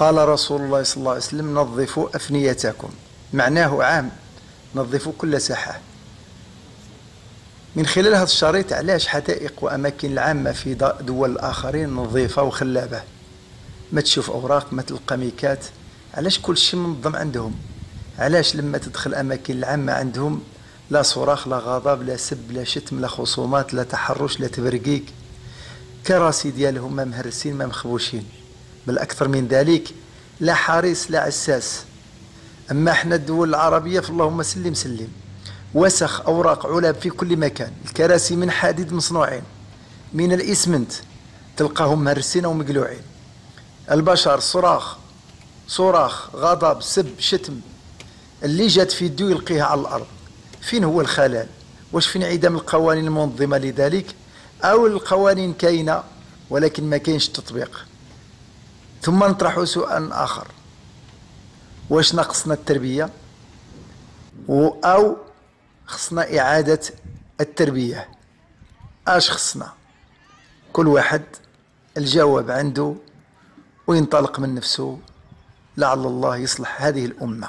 قال رسول الله صلى الله عليه وسلم نظفوا أفنيتكم. معناه عام. نظفوا كل ساحة. من خلال هذا الشريط علاش حدائق وأماكن العامة في دول الآخرين نظيفة وخلابة؟ ما تشوف أوراق ما تلقى ميكات. علاش كل شيء منظم عندهم؟ علاش لما تدخل أماكن العامة عندهم لا صراخ لا غضب لا سب لا شتم لا خصومات لا تحرش لا تبرقيق؟ كراسي ديالهم ما مهرسين ما مخبوشين. بل أكثر من ذلك لا حريص لا عساس. أما إحنا الدول العربية فاللهم سلم سلم. وسخ أوراق علب في كل مكان. الكراسي من حديد مصنوعين. من الإسمنت تلقاهم مهرسين ومقلوعين البشر صراخ صراخ غضب سب شتم. اللي جات في يدو يلقيها على الأرض. فين هو الخلل؟ واش فين انعدام القوانين المنظمة لذلك؟ أو القوانين كاينة ولكن ما كاينش تطبيق ثم نطرح سؤال آخر. واش ناقصنا التربية؟ أو خصنا إعادة التربية. أش خصنا؟ كل واحد الجواب عنده وينطلق من نفسه لعل الله يصلح هذه الأمة.